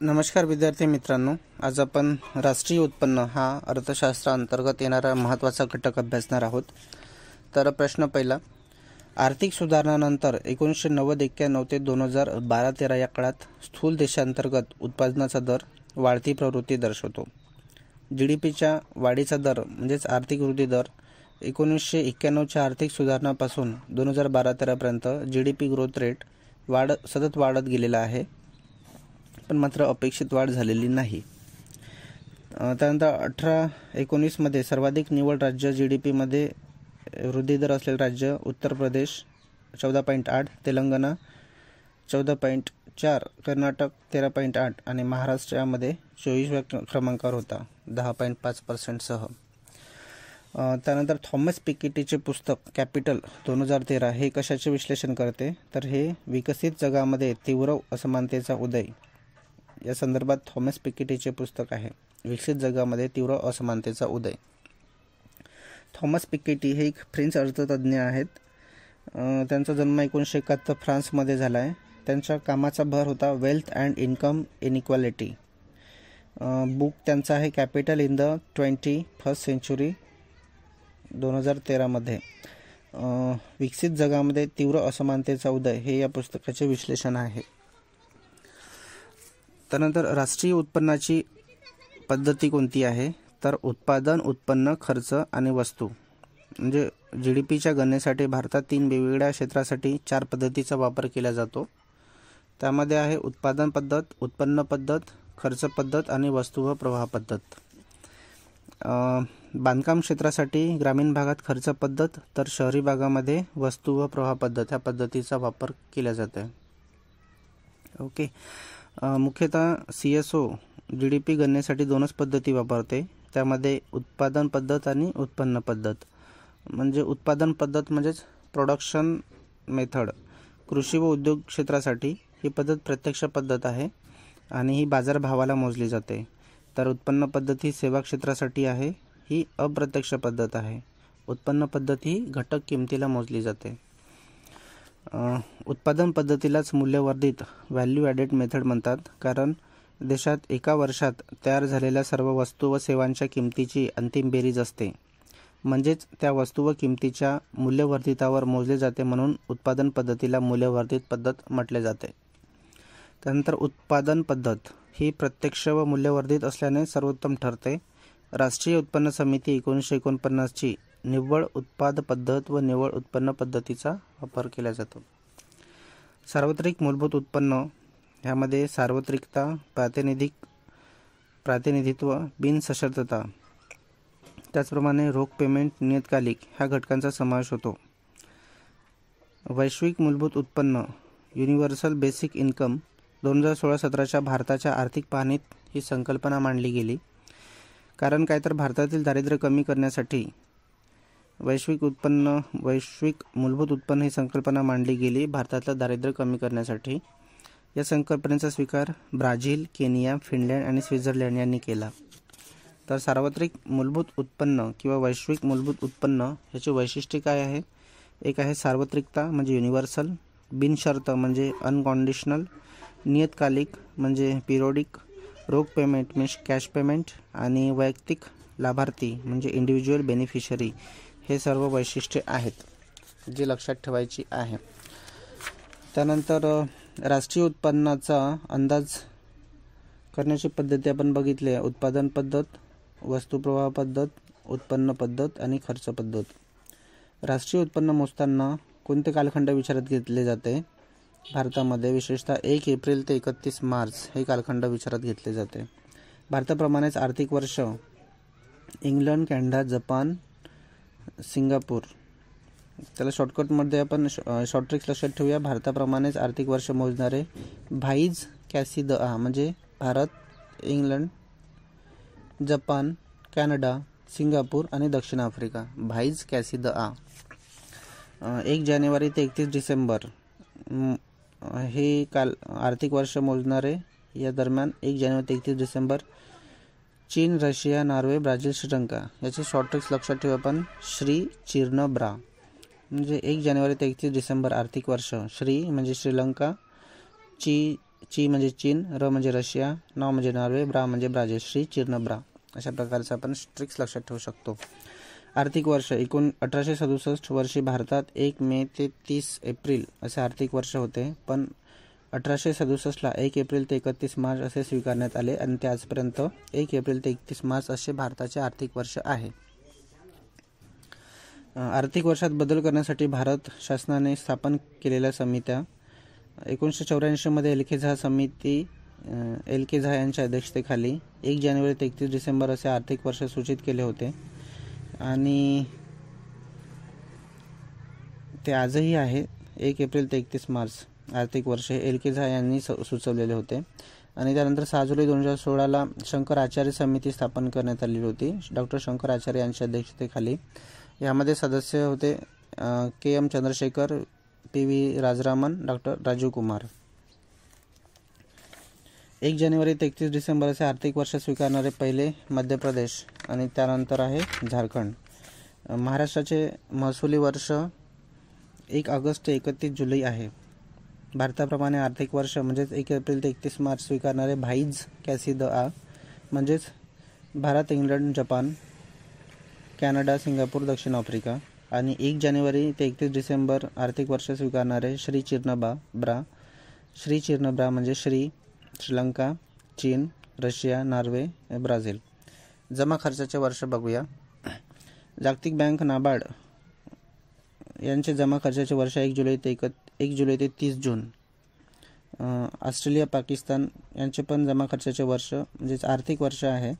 नमस्कार विद्यार्थी मित्रांनो. आज आपण राष्ट्रीय उत्पन्न हा अर्थशास्त्राअंतर्गत येणारा महत्त्वाचा घटक अभ्यासणार आहोत. तर प्रश्न पहिला आर्थिक सुधारणानंतर एकोणीसशे नव्वद एक्क्याण्णव ते दोन हजार बारा तेरा या काळात स्थूल देशांतर्गत उत्पादनाचा दर वाढती प्रवृत्ती दर्शवतो. जी डी पीच्या वाढीचा दर म्हणजेच आर्थिक वृद्धी दर एकोणीसशे एक्क्याण्णवच्या आर्थिक सुधारणापासून दोन हजार बारा तेरापर्यंत G D P growth rate वाढ सतत वाढत गेलेला आहे. पण मात्र अपेक्षित वाढ झालेली नाही. त्यानंतर अठरा एकोणीसमध्ये सर्वाधिक निवड राज्य जी डी पीमध्ये वृद्धी दर असलेलं राज्य उत्तर प्रदेश चौदा पॉईंट आठ तेलंगणा चौदा पॉईंट चार कर्नाटक तेरा पॉईंट आठ आणि महाराष्ट्रामध्ये चोवीसव्या क्रमांकावर होता दहा पॉईंट पाच पर्सेंटसह त्यानंतर थॉमस पिकेटीचे पुस्तक कॅपिटल दोन हजार तेरा हे कशाचे विश्लेषण करते? तर हे विकसित जगामध्ये तीव्र असमानतेचा उदय. या संदर्भात थॉमस पिकेटीचे पुस्तक आहे. विकसित जगामध्ये तीव्र असमानतेचा उदय. थॉमस पिकेटी हे एक फ्रेंच अर्थतज्ञ आहेत. त्यांचा जन्म एकोणीसशे एकाहत्तर फ्रान्समध्ये झाला आहे. त्यांच्या कामाचा भर होता wealth and income inequality book त्यांचा आहे capital in the twenty first century दोन हजार तेरामध्ये. विकसित जगामध्ये तीव्र असमानतेचा उदय हे या पुस्तकाचे विश्लेषण आहे. त्यानंतर राष्ट्रीय उत्पन्नाची पद्धती कोणती आहे? तर उत्पादन उत्पन्न खर्च आणि वस्तू. म्हणजे जी डी पीच्या गणनेसाठी भारतात तीन वेगवेगळ्या क्षेत्रासाठी चार पद्धतीचा वापर केला जातो. त्यामध्ये आहे उत्पादन पद्धत उत्पन्न पद्धत खर्च पद्धत आणि वस्तू व प्रवाह पद्धत. बांधकाम क्षेत्रासाठी ग्रामीण भागात खर्च पद्धत तर शहरी भागामध्ये वस्तू व प्रवाह पद्धत ह्या पद्धतीचा वापर केला जातो ओके. मुख्यतः C S O G D P गणनेसाठी दोनच पद्धती वापरते. त्यामध्ये उत्पादन पद्धत आणि उत्पन्न पद्धत. म्हणजे उत्पादन पद्धत म्हणजेच प्रोडक्शन मेथड कृषी व उद्योग क्षेत्रासाठी ही पद्धत प्रत्यक्ष पद्धत आहे आणि ही बाजारभावाला मोजली जाते. तर उत्पन्न पद्धत ही सेवा क्षेत्रासाठी आहे ही अप्रत्यक्ष पद्धत आहे. उत्पन्न पद्धत ही घटक किमतीला मोजली जाते. उत्पादन पद्धतीलाच मूल्यवर्धित व्हॅल्यू ॲडेड मेथड म्हणतात. कारण देशात एका वर्षात तयार झालेल्या सर्व वस्तू व सेवांच्या किमतीची अंतिम बेरीज असते. म्हणजेच त्या वस्तू व किमतीच्या मूल्यवर्धितावर मोजले जाते म्हणून उत्पादन पद्धतीला मूल्यवर्धित पद्धत म्हटले जाते. त्यानंतर उत्पादन पद्धत ही प्रत्यक्ष व मूल्यवर्धित असल्याने सर्वोत्तम ठरते. राष्ट्रीय उत्पन्न समिती एकोणीसशे एकोणपन्नासची निव्वळ उत्पाद पद्धत व निव्वळ उत्पन्न पद्धतीचा वापर केला जातो. सार्वत्रिक मूलभूत उत्पन्न ह्यामध्ये सार्वत्रिकता प्रातिनिधिक प्रातिनिधित्व बिनसशर्तता त्याचप्रमाणे रोख पेमेंट नियतकालिक ह्या घटकांचा समावेश होतो. वैश्विक मूलभूत उत्पन्न युनिव्हर्सल बेसिक इन्कम दोन हजार सोळा सतराच्या भारताच्या आर्थिक पाहणीत ही संकल्पना मांडली गेली. कारण काय तर भारतातील दारिद्र्य कमी करण्यासाठी वैश्विक उत्पन्न वैश्विक मूलभूत उत्पन्न ही संकल्पना मांडली गेली भारतातलं दारिद्र्य कमी करण्यासाठी. या संकल्पनेचा स्वीकार ब्राझील केनिया फिनलँड आणि स्वित्झर्लंड यांनी केला. तर सार्वत्रिक मूलभूत उत्पन्न किंवा वैश्विक मूलभूत उत्पन्न ह्याची वैशिष्ट्ये काय आहे? एक आहे सार्वत्रिकता म्हणजे युनिव्हर्सल बिनशर्त म्हणजे अनकॉन्डिशनल नियतकालिक म्हणजे पिरोडिक रोख पेमेंट म्हणजे कॅश पेमेंट आणि वैयक्तिक लाभार्थी म्हणजे इंडिव्हिज्युअल बेनिफिशरी हे सर्व वैशिष्ट्ये आहेत जे लक्षात ठेवायची आहे. त्यानंतर राष्ट्रीय उत्पन्नाचा अंदाज करण्याची पद्धती आपण बघितली आहे. उत्पादन पद्धत वस्तुप्रवाह पद्धत उत्पन्न पद्धत आणि खर्च पद्धत. राष्ट्रीय उत्पन्न मोजताना कोणते कालखंड विचारात घेतले जाते? भारतामध्ये विशेषतः एक एप्रिल ते एकतीस मार्च हे कालखंड विचारात घेतले जाते. भारताप्रमाणेच आर्थिक वर्ष इंग्लंड कॅनडा जपान सिंगापूर. त्याला शॉर्टकटमध्ये आपण शॉर्ट ट्रिक्स लक्षात ठेवूया. भारताप्रमाणेच आर्थिक वर्ष मोजणारे भाईज कॅसी द आ म्हणजे Bharat England Japan Canada Singapore आणि दक्षिण आफ्रिका. भाईज कॅसी द आ. एक जानेवारी ते एकतीस डिसेंबर. हे काल आर्थिक वर्ष मोजणारे या दरम्यान एक जानेवारी ते एकतीस डिसेंबर चीन रशिया नॉर्वे ब्राझील श्रीलंका याचे शॉर्ट ट्रिक्स लक्षात ठेवा. आपण श्री चिर्ण ब्रा म्हणजे एक जानेवारी ते एकतीस डिसेंबर आर्थिक वर्ष. श्री म्हणजे श्रीलंका ची ची म्हणजे चीन र म्हणजे रशिया नॉ म्हणजे नॉर्वे ब्रा म्हणजे ब्राझील. श्री चिर्नब्रा अशा प्रकारचं आपण ट्रिक्स लक्षात ठेवू शकतो. आर्थिक वर्ष एकूण अठराशे सदुसष्ट वर्षी भारतात एक मे ते तीस एप्रिल असे आर्थिक वर्ष होते. पण अठराशे सदुसष्टला एक एप्रिल ते एकतीस मार्च असे स्वीकारण्यात आले आणि ते आजपर्यंत एक एप्रिल ते एकतीस मार्च असे भारताचे आर्थिक वर्ष आहे. आर्थिक वर्षात बदल करण्यासाठी भारत शासनाने स्थापन केलेल्या समित्या एकोणीसशे चौऱ्याऐंशीमध्ये एल के झा समिती एल के झा यांच्या अध्यक्षतेखाली एक जानेवारी ते एकतीस डिसेंबर असे आर्थिक वर्ष सूचित केले होते. आणि ते आजही आहे एक एप्रिल ते एकतीस मार्च. आर्थिक वर्ष एल के झा यांनी सुचवलेले होते. आणि त्यानंतर सहा जुलै दोन हजार सोळाला शंकर आचार्य समिती स्थापन करण्यात आलेली होती. डॉक्टर शंकर आचार्य यांच्या अध्यक्षतेखाली यामध्ये सदस्य होते K M Chandrasekhar P V Rajaraman doctor Rajiv Kumar. एक जानेवारी ते एकतीस डिसेंबर असे आर्थिक वर्ष स्वीकारणारे पहिले मध्य प्रदेश आणि त्यानंतर आहे झारखंड. महाराष्ट्राचे महसुली वर्ष एक ऑगस्ट ते एकतीस जुलै आहे. भारताप्रमाणे आर्थिक वर्ष म्हणजेच एक एप्रिल ते एकतीस मार्च स्वीकारणारे भाईज कॅसी द आ म्हणजेच Bharat England Japan Canada Singapore दक्षिण आफ्रिका आणि एक जानेवारी ते एकतीस डिसेंबर आर्थिक वर्ष स्वीकारणारे श्री चिरनबा ब्रा. श्री चिरनब्रा म्हणजे श्री श्रीलंका चीन रशिया नॉर्वे ब्राझील. जमा खर्चाचे वर्ष बघूया. जागतिक बँक नाबार्ड यांचे जमा खर्चाचे वर्ष एक जुलै ते एक एक जुलै ते तीस जून. ऑस्ट्रेलिया पाकिस्तान यांचे पण जमा खर्चाचे वर्ष म्हणजेच आर्थिक वर्ष आहे.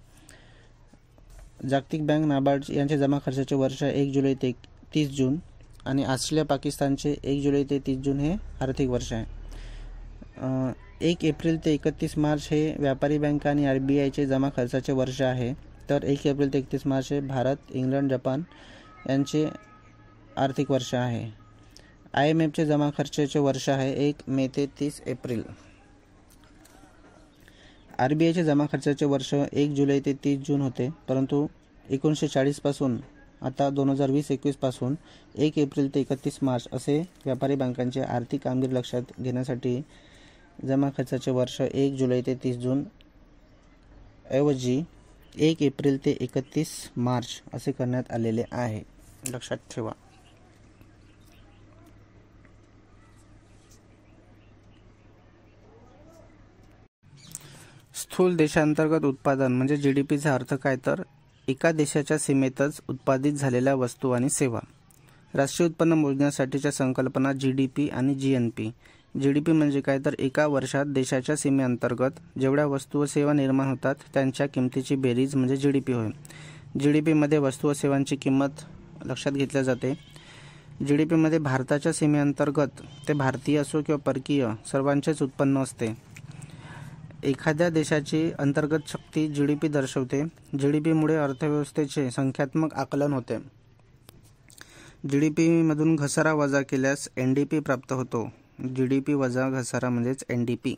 जागतिक बँक नाबार्ड यांचे जमा खर्चाचे वर्ष एक जुलै ते तीस जून आणि ऑस्ट्रेलिया पाकिस्तानचे एक जुलै ते तीस जून हे आर्थिक वर्ष आहे. एक एप्रिल ते एकतीस मार्च हे व्यापारी बँक आणि आर बी आयचे जमा खर्चाचे वर्ष आहे. तर एक एप्रिल ते एकतीस मार्च हे भारत इंग्लंड जपान यांचे आर्थिक वर्ष आहे. आय एम एफचे जमा खर्चाचे वर्ष आहे एक मे ते तीस एप्रिल. आर बी आयचे जमा खर्चाचे वर्ष एक जुलै ते तीस जून होते परंतु एकोणीसशे चाळीसपासून आता दोन हजार वीस एकवीसपासून एक एप्रिल ते एकतीस मार्च असे व्यापारी बँकांचे आर्थिक कामगिरी लक्षात घेण्यासाठी जमा खर्चाचे वर्ष एक जुलै ते तीस जून ऐवजी एक एप्रिल ते एकतीस मार्च असे करण्यात आलेले आहे. लक्षात ठेवा. स्थूल देशांतर्गत उत्पादन म्हणजे जी डी पीचा अर्थ काय तर एका देशाच्या सीमेतच उत्पादित झालेल्या वस्तू आणि सेवा. राष्ट्रीय उत्पन्न मोजण्यासाठीच्या संकल्पना जी डी पी आणि G N P G D P म्हणजे काय तर एका वर्षात देशाच्या सीमेअंतर्गत जेवढ्या वस्तू व सेवा निर्माण होतात त्यांच्या किमतीची बेरीज म्हणजे जी डी पी होय. जी डी पीमध्ये वस्तू व सेवांची किंमत लक्षात घेतल्या जाते. जी डी पीमध्ये भारताच्या सीमेअंतर्गत ते भारतीय असो किंवा परकीय सर्वांचेच उत्पन्न असते. एखाद्या देशाची अंतर्गत शक्ती जी डी पी दर्शवते. जी डी पीमुळे अर्थव्यवस्थेचे संख्यात्मक आकलन होते. जी डी पीमधून घसारा वजा केल्यास एन डी पी प्राप्त होतो. जी डी पी वजा घसारा म्हणजेच एन डी पी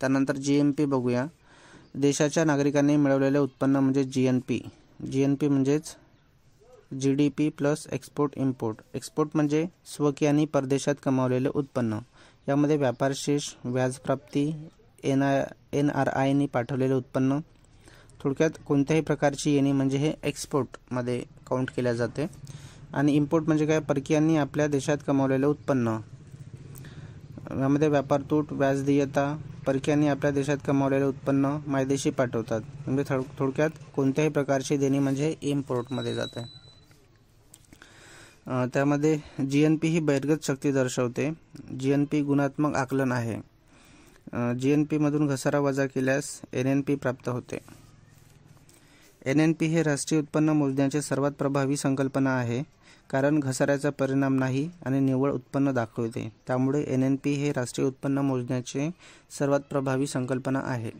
त्यानंतर जी एम पी बघूया. देशाच्या नागरिकांनी मिळवलेले उत्पन्न म्हणजे G N P G N P म्हणजेच G D P plus export import export म्हणजे स्वकीय आणि परदेशात कमावलेले उत्पन्न. यामध्ये व्यापारशेष व्याजप्राप्ती एन आय एन आर आयने पाठवलेले उत्पन्न. थोडक्यात कोणत्याही प्रकारची येणी म्हणजे हे एक्सपोर्टमध्ये काउंट केल्या जाते. आणि इम्पोर्ट म्हणजे काय? परकीयांनी आपल्या देशात कमावलेलं उत्पन्न. यामध्ये व्यापार तूट व्याज देयता परकीयांनी आपल्या देशात कमावलेलं उत्पन्न मायदेशी पाठवतात. म्हणजे थोड थोडक्यात कोणत्याही प्रकारची देणी म्हणजे इम्पोर्टमध्ये जाते. त्यामध्ये जी एन पी ही बहिर्गत शक्ती दर्शवते. जी एन पी गुणात्मक आकलन आहे. जी एन पीमधून घसारा वजा केल्यास एन एन पी प्राप्त होते. एन एन पी हे राष्ट्रीय उत्पन्न मोजण्याचे सर्वात प्रभावी संकल्पना आहे कारण घसाऱ्याचा परिणाम नाही आणि निव्वळ उत्पन्न दाखवते. त्यामुळे एन एन पी हे राष्ट्रीय उत्पन्न मोजण्याचे सर्वात प्रभावी संकल्पना आहे.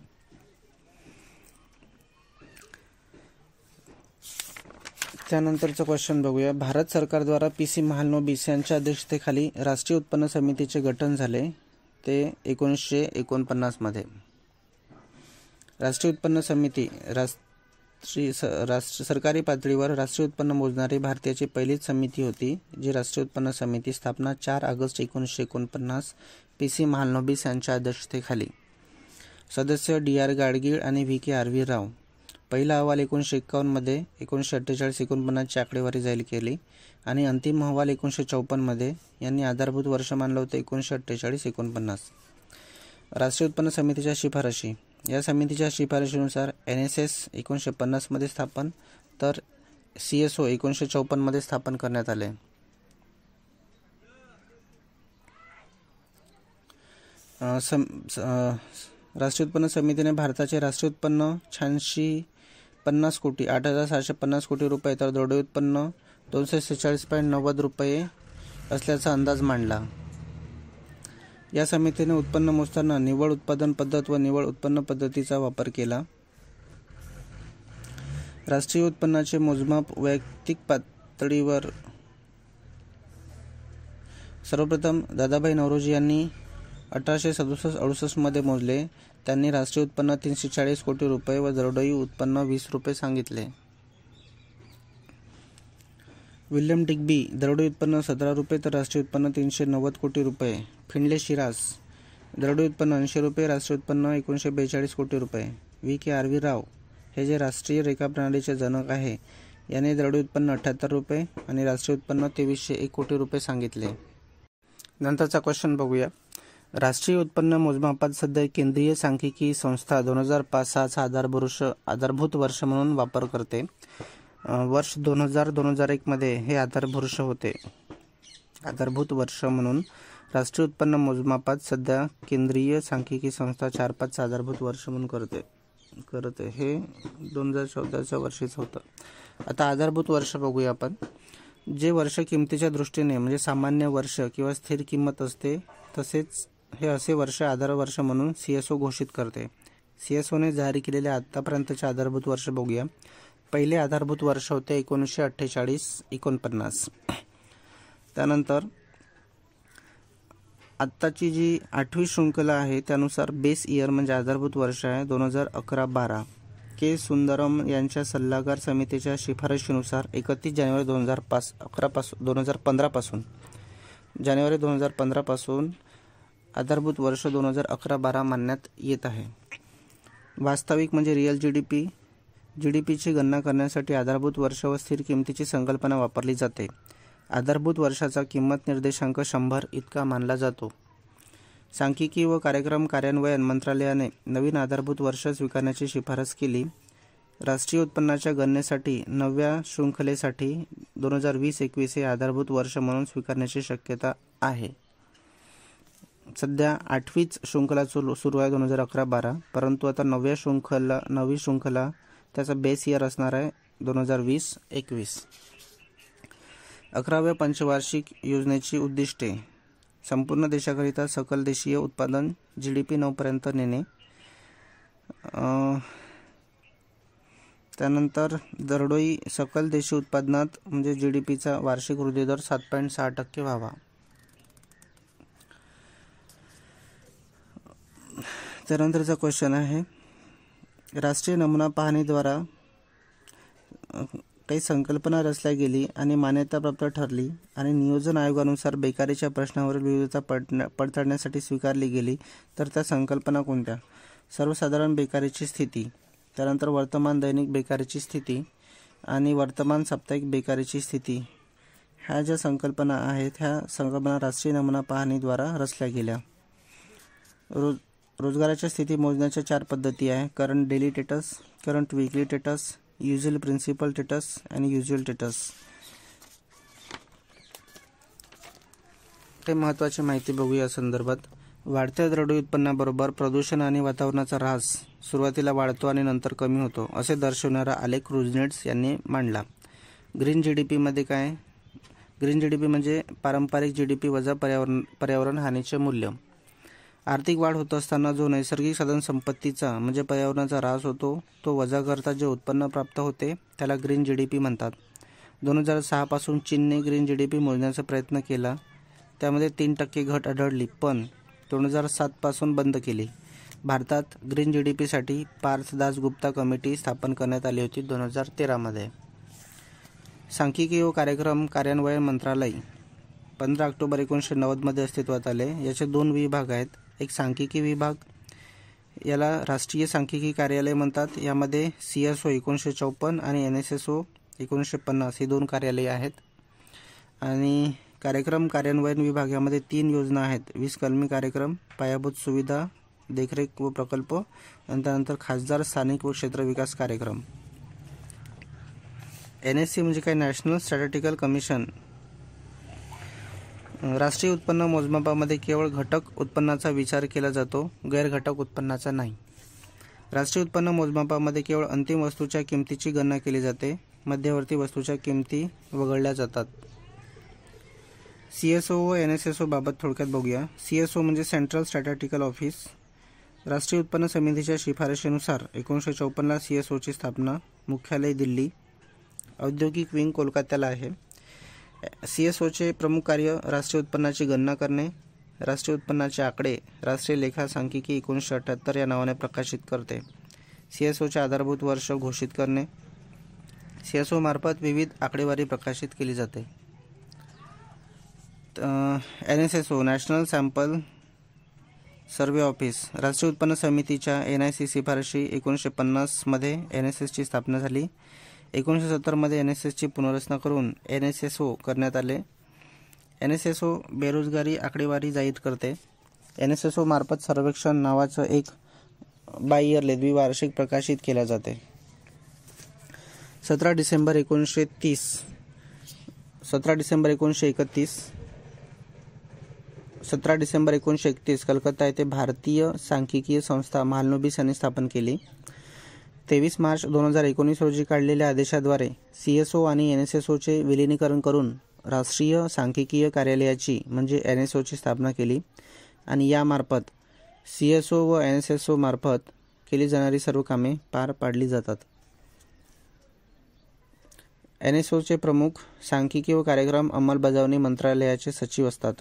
त्यानंतरचं क्वेश्चन बघूया. भारत सरकारद्वारा पी सी महालनोबिस यांच्या अध्यक्षतेखाली राष्ट्रीय उत्पन्न समितीचे गठन झाले. ते एकोणीसशे एकोणपन्नासमध्ये राष्ट्रीय उत्पन्न समिती राष्ट्रीय स राष्ट्र सरकारी पातळीवर राष्ट्रीय उत्पन्न मोजणारी भारतीयाची पहिलीच समिती होती जी राष्ट्रीय उत्पन्न समिती स्थापना चार ऑगस्ट एकोणीसशे एकोणपन्नास पी सी महालनोबिस यांच्या अध्यक्षतेखाली. सदस्य डी आर गाडगीळ आणि V K R V Rao. पहिला अहवाल एकोणीसशे एक्कावन्नमध्ये एकोणीसशे अठ्ठेचाळीस एकोणपन्नासची आकडेवारी जाहीर केली आणि अंतिम अहवाल एकोणीसशे चौपन्नमध्ये यांनी आधारभूत वर्ष मानलं होतं एकोणीसशे अठ्ठेचाळीस एकोणपन्नास. राष्ट्रीय उत्पन्न समितीच्या शिफारशी. या समितीच्या शिफारशीनुसार एन एस एस एकोणीसशे पन्नासमध्ये स्थापन तर सी एस ओ एकोणीसशे चौपन्नमध्ये स्थापन करण्यात आले. सम राष्ट्रीय उत्पन्न समितीने भारताचे राष्ट्रीय उत्पन्न शहाऐंशी पन्नास कोटी आठ हजार सहाशे पन्नास कोटी रुपये तर दरोडे उत्पन्न दोनशे सेहेचाळीस पॉईंट नव्वद रुपये असल्याचा अंदाज मांडला. या समितीने उत्पन्न मोजताना निवड उत्पादन पद्धत व निवड उत्पन्न पद्धतीचा वापर केला. राष्ट्रीय उत्पन्नाचे मोजमाप वैयक्तिक पातळीवर सर्वप्रथम दादाभाई नवरोजी यांनी अठराशे सदुसष्ट अडुसष्टमध्ये मोजले. त्यांनी राष्ट्रीय उत्पन्न तीनशे चाळीस कोटी रुपये व दरडोई उत्पन्न वीस रुपये सांगितले. विल्यम डिग्बी दरडोई उत्पन्न सतरा रुपये तर राष्ट्रीय उत्पन्न तीनशे नव्वद कोटी रुपये. फिंडले शिरास दरडोई उत्पन्न ऐंशी रुपये राष्ट्रीय उत्पन्न एकोणीसशे बेचाळीस कोटी रुपये. V. K. R. V. Rao हे जे राष्ट्रीय रेखा प्रणालीचे जनक आहे याने दरडोई उत्पन्न अठ्ठ्याहत्तर रुपये आणि राष्ट्रीय उत्पन्न तेवीसशे एक कोटी रुपये सांगितले. नंतरचा क्वेश्चन बघूया. राष्ट्रीय उत्पन्न मोजमापात सध्या केंद्रीय सांख्यिकी संस्था दोन हजार पाच सहाचा आधारभूष आधारभूत वर्ष म्हणून वापर करते. वर्ष दोन हजार दोन हजार एकमध्ये हे आधारभूष होते. आधारभूत वर्ष म्हणून राष्ट्रीय उत्पन्न मोजमापात सध्या केंद्रीय सांख्यिकी संस्था चार पाच आधारभूत वर्ष म्हणून करते. करते. हे दोन हजार चौदाच्या वर्षीच होतं. आता आधारभूत वर्ष बघूया आपण. जे वर्ष किमतीच्या दृष्टीने म्हणजे सामान्य वर्ष किंवा स्थिर किंमत असते तसेच हे असे वर्ष आधार वर्ष म्हणून सी एस ओ घोषित करते. सी एस ओने जारी केलेले आतापर्यंतचे आधारभूत वर्ष बघूया. पहिले आधारभूत वर्ष होते एकोणीसशे अठ्ठेचाळीस एकोणपन्नास. त्यानंतर आत्ताची जी आठवी शृंखला आहे त्यानुसार बेस इयर म्हणजे आधारभूत वर्ष आहे दोन हजार अकरा बारा. के. सुंदरम यांच्या सल्लागार समितीच्या शिफारशीनुसार एकतीस जानेवारी दोन हजार पाच अकरापासून दोन हजार पंधरापासून जानेवारी दोन हजार पंधरापासून आधारभूत वर्ष दोन हजार अकरा बारा मानण्यात येत आहे. वास्तविक म्हणजे real G D P G D पीची गणना करण्यासाठी आधारभूत वर्ष व स्थिर किमतीची संकल्पना वापरली जाते. आधारभूत वर्षाचा किंमत निर्देशांक शंभर इतका मानला जातो. सांख्यिकी व कार्यक्रम कार्यान्वयन मंत्रालयाने नवीन आधारभूत वर्ष स्वीकारण्याची शिफारस केली. राष्ट्रीय उत्पन्नाच्या गणनेसाठी नव्या शृंखलेसाठी दोन हजार वीस एकवीस हे आधारभूत वर्ष म्हणून स्वीकारण्याची शक्यता आहे. सध्या आठवीच शृंखला सुरू सुरू आहे दोन हजार अकरा बारा. परंतु आता नव्या शृंखला नवी शृंखला त्याचा बेस इयर असणार आहे दोन हजार वीस एकवीस. अकराव्या पंचवार्षिक योजनेची उद्दिष्टे. संपूर्ण देशाकरिता सकल देशीय उत्पादन जी डी पी नऊपर्यंत नेणे. त्यानंतर दरडोई सकल देशी उत्पादनात म्हणजे जी डी पीचा वार्षिक वृद्धी दर सात पॉईंट सहा टक्के व्हावा. त्यानंतरचा क्वेश्चन आहे. राष्ट्रीय नमुना पाहणीद्वारा काही संकल्पना रचल्या गेली आणि मान्यताप्राप्त ठरली आणि नियोजन आयोगानुसार बेकारीच्या प्रश्नावरील विविधता पडण्या पडताळण्यासाठी स्वीकारली गेली तर त्या संकल्पना कोणत्या? सर्वसाधारण बेकारीची स्थिती त्यानंतर वर्तमान दैनिक बेकारीची स्थिती आणि वर्तमान साप्ताहिक बेकारीची स्थिती ह्या ज्या संकल्पना आहेत ह्या संकल्पना राष्ट्रीय नमुना पाहणीद्वारा रचल्या गेल्या. रोज रोजगाराच्या स्थिती मोजण्याच्या चार पद्धती आहे. Current daily status current weekly status usual principal status आणि युज्युअल टेटस काही महत्त्वाची माहिती बघू या संदर्भात. वाढत्या द्रढ उत्पन्नाबरोबर प्रदूषण आणि वातावरणाचा ऱ्हास सुरुवातीला वाढतो आणि नंतर कमी होतो असे दर्शवणारा आलेख रुजनेट्स यांनी मांडला. ग्रीन जी डी पीमध्ये काय ग्रीन जी डी पी म्हणजे पारंपरिक जी डी पी वजा पर्यावरण पर्यावरण हानीचे मूल्य. आर्थिक वाढ होत असताना जो नैसर्गिक साधन संपत्तीचा म्हणजे पर्यावरणाचा ऱ्हास होतो तो वजा करता जे उत्पन्न प्राप्त होते त्याला ग्रीन जी डी पी म्हणतात. दोन हजार सहापासून चीनने ग्रीन जी डी पी मोजण्याचा प्रयत्न केला. त्यामध्ये तीन टक्के घट आढळली पण दोन हजार सातपासून बंद केली. भारतात ग्रीन जी डी पीसाठी पार्थ दास गुप्ता कमिटी स्थापन करण्यात आली होती दोन हजार तेरामध्ये सांख्यिकी व कार्यक्रम कार्यान्वयन मंत्रालय पंधरा ऑक्टोबर एकोणीसशे नव्वदमध्ये अस्तित्वात आले. याचे दोन विभाग आहेत. एक सांख्यिकी विभाग याला राष्ट्रीय सांख्यिकी कार्यालय म्हणतात. यामध्ये सी एस ओ एकोणीसशे चौपन्न आणि एन एस एस ओ एकोणीसशे पन्नास ही दोन कार्यालये आहेत. आणि कार्यक्रम कार्यान्वयन विभाग यामध्ये तीन योजना आहेत. वीस कलमी कार्यक्रम पायाभूत सुविधा देखरेख व प्रकल्प आणि त्यानंतर खासदार स्थानिक व क्षेत्र विकास कार्यक्रम. एन एस सी म्हणजे काय? National statistical commission. राष्ट्रीय उत्पन्न मोजमापामध्ये केवळ घटक उत्पन्नाचा विचार केला जातो गैरघटक उत्पन्नाचा नाही. राष्ट्रीय उत्पन्न मोजमापामध्ये केवळ अंतिम वस्तूच्या किमतीची गणना केली जाते मध्यवर्ती वस्तूच्या किमती वगळल्या जातात. सी एस ओ व एन एस एस ओ बाबत थोडक्यात बघूया. सी एस ओ म्हणजे सेंट्रल स्टॅटिस्टिकल ऑफिस राष्ट्रीय उत्पन्न समितीच्या शिफारशीनुसार एकोणीसशे चौपन्नला सी एस ओची स्थापना मुख्यालय दिल्ली. औद्योगिक विंग कोलकात्याला आहे. सी एस ओचे प्रमुख कार्य राष्ट्रीय उत्पन्नाची गणना करणे राष्ट्रीय उत्पन्नाचे आकडे राष्ट्रीय लेखा सांख्यिकी एकोणीसशे अठ्ठ्याहत्तर या नावाने प्रकाशित करते. सी एस ओचे आधारभूत वर्ष घोषित करणे. सी एस ओमार्फत विविध आकडेवारी प्रकाशित केली जाते. N S S O national sample survey office राष्ट्रीय उत्पन्न समितीच्या एन आय सी शिफारशी एकोणीसशे पन्नासमध्ये एन एस एसची स्थापना झाली. एकोणीसशे सत्तरमध्ये एन एस एसची पुनर्रचना करून एन एस एस ओ करण्यात आले. एन एस एस ओ बेरोजगारी आकडेवारी जाहीर करते. एन एस एस ओ मार्फत सर्वेक्षण नावाचं एक बाय इयरले द्विवार्षिक प्रकाशित केल्या जाते. सतरा डिसेंबर एकोणीसशे तीस सतरा डिसेंबर एकोणीसशे एकतीस सतरा डिसेंबर एकोणीसशे एकतीस कलकत्ता येथे भारतीय सांख्यिकीय संस्था महालनोबिस यांनी स्थापन केली. तेवीस मार्च दोन हजार एकोणीस रोजी काढलेल्या आदेशाद्वारे सी एस ओ आणि एन एस एस ओचे विलिनीकरण करून राष्ट्रीय सांख्यिकीय कार्यालयाची म्हणजे एन एस ओची स्थापना केली आणि यामार्फत सी एस ओ व एन एस एस ओमार्फत मार्फत केली जाणारी सर्व कामे पार पाडली जातात. एन एस ओचे प्रमुख सांख्यिकी व कार्यक्रम अंमलबजावणी मंत्रालयाचे सचिव असतात.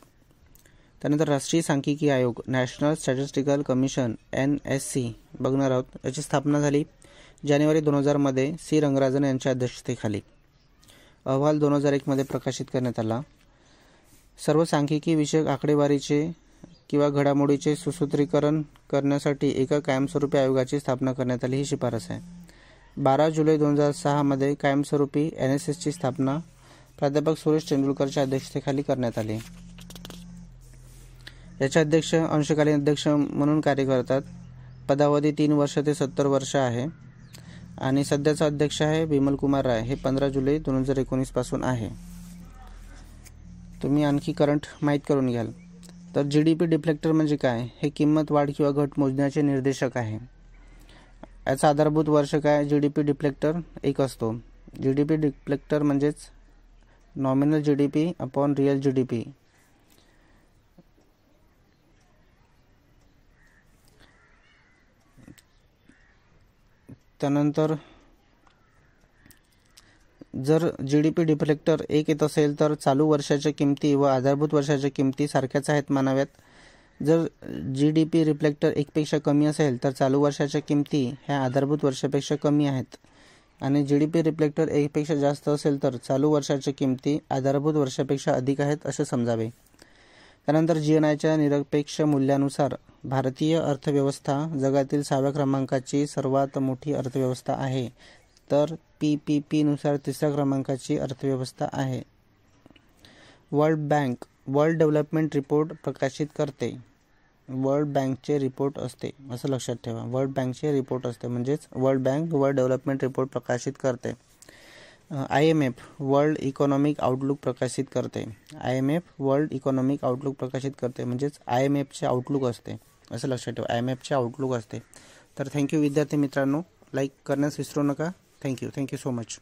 त्यानंतर राष्ट्रीय सांख्यिकी आयोग national statistical commission N S C बघणार आहोत. याची स्थापना झाली. जानेवारी दोन हजारमध्ये सी. रंगराजन यांच्या अध्यक्षतेखाली. अहवाल दोन हजार एकमध्ये प्रकाशित करण्यात आला. सर्व सांख्यिकी विषयक आकडेवारीचे किंवा घडामोडीचे सुसूत्रीकरण करण्यासाठी एका कायमस्वरूपी आयोगाची स्थापना करण्यात आली ही शिफारस आहे. बारा जुलै दोन हजार सहामध्ये कायमस्वरूपी एन एस एसची स्थापना प्राध्यापक सुरेश तेंडुलकरच्या अध्यक्षतेखाली करण्यात आली. याचे अध्यक्ष अंशकालीन अध्यक्ष म्हणून कार्य करतात. पदावधी तीन वर्ष ते सत्तर वर्ष आहे. आणि सध्याचा अध्यक्ष आहे बिमल कुमार राय. हे पंधरा जुलै दोन हजार एकोणीसपासून आहे. तुम्ही आणखी करंट माहीत करून घ्याल. तर जी डी पी डिफ्लेक्टर म्हणजे काय? हे किंमत वाढ किंवा घट मोजण्याचे निर्देशक आहे. याचा आधारभूत वर्ष काय? जी डी पी डिफ्लेक्टर एक असतो. जी डी पी डिफ्लेक्टर म्हणजेच nominal G D P upon real G D P त्यानंतर जर जी डी पी डिफ्लेक्टर एक येत असेल तर चालू वर्षाच्या किमती व आधारभूत वर्षाच्या किमती सारख्याच आहेत मानाव्यात जर जी डी पी रिफ्लेक्टर एकपेक्षा कमी असेल तर चालू वर्षाच्या किमती ह्या आधारभूत वर्षापेक्षा कमी आहेत. आणि जी डी पी रिफ्लेक्टर एकपेक्षा जास्त असेल तर चालू वर्षाच्या किमती आधारभूत वर्षापेक्षा अधिक आहेत असे समजावे. त्यानंतर जी एन आयच्या निरपेक्ष मूल्यानुसार भारतीय अर्थव्यवस्था जगातील सहाव्या क्रमांकाची सर्वात मोठी अर्थव्यवस्था आहे. तर पी पी पीनुसार तिसऱ्या क्रमांकाची अर्थव्यवस्था आहे. World bank world development report प्रकाशित करते. वर्ल्ड बँकचे रिपोर्ट असते. असं लक्षात ठेवा. वर्ल्ड बँकचे रिपोर्ट असते. म्हणजेच world bank world development report प्रकाशित करते. I M F world economic outlook प्रकाशित करते. I M F world economic outlook प्रकाशित करते म्हणजेच आय एम एफचे आउटलुक असते. असं लक्षात ठेवा आय एम एफचे आउटलुक असते. तर थँक्यू विद्यार्थी मित्रांनो लाईक करण्यास विसरू नका. Thank you thank you so much.